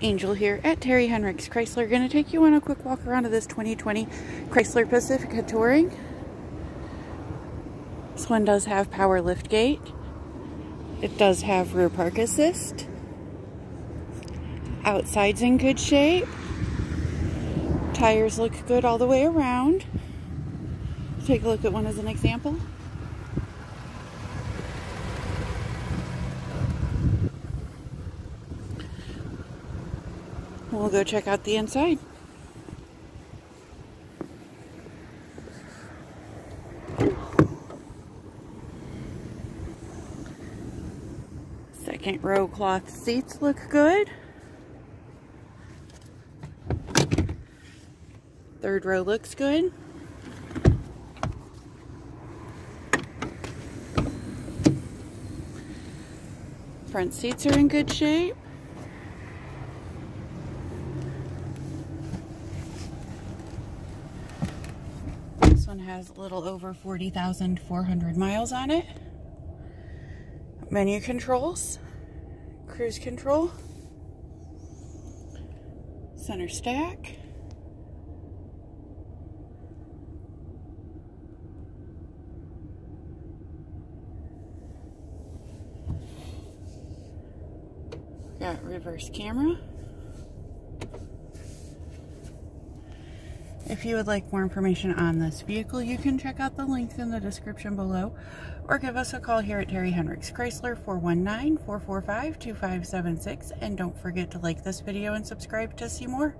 Angel here at Terry Henricks Chrysler. Going to take you on a quick walk around of this 2020 Chrysler Pacifica Touring. This one does have power lift gate. It does have rear park assist. Outside's in good shape. Tires look good all the way around. Take a look at one as an example. We'll go check out the inside. Second row cloth seats look good. Third row looks good. Front seats are in good shape. One has a little over 40,400 miles on it. Menu controls, cruise control, center stack. Got reverse camera. If you would like more information on this vehicle, you can check out the links in the description below or give us a call here at Terry Henricks Chrysler 419-445-2576 and don't forget to like this video and subscribe to see more.